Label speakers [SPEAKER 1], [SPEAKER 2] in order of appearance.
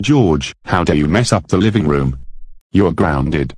[SPEAKER 1] George, how dare you mess up the living room? You're grounded.